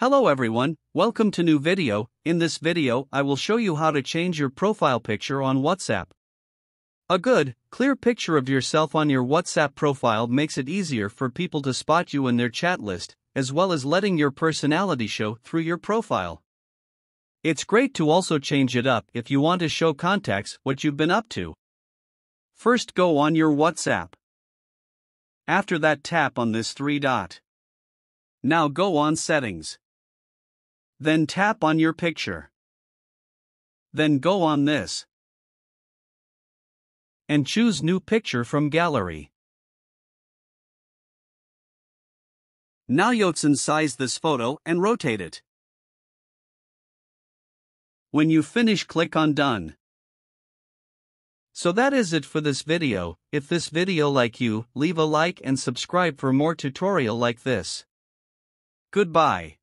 Hello everyone, welcome to new video. In this video, I will show you how to change your profile picture on WhatsApp. A good, clear picture of yourself on your WhatsApp profile makes it easier for people to spot you in their chat list, as well as letting your personality show through your profile. It's great to also change it up if you want to show contacts what you've been up to. First go on your WhatsApp. After that tap on this three dot. Now go on settings. Then tap on your picture. Then go on this. And choose New Picture from Gallery. Now Yotsun size this photo and rotate it. When you finish click on Done. So that is it for this video, if this video like you, leave a like and subscribe for more tutorial like this. Goodbye.